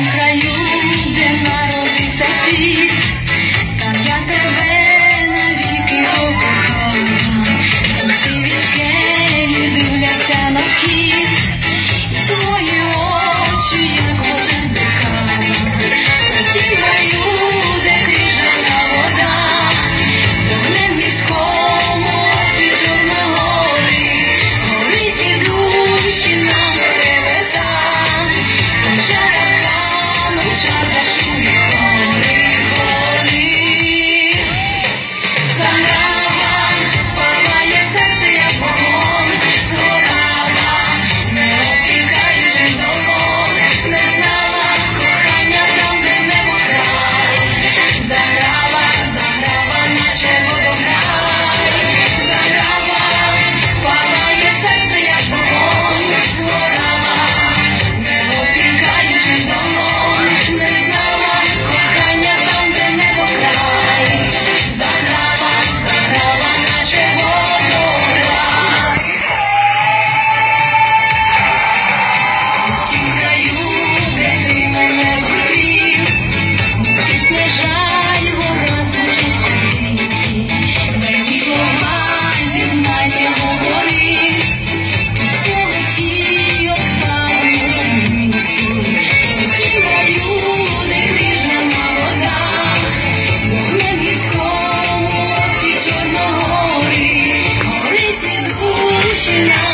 Украину. Yeah.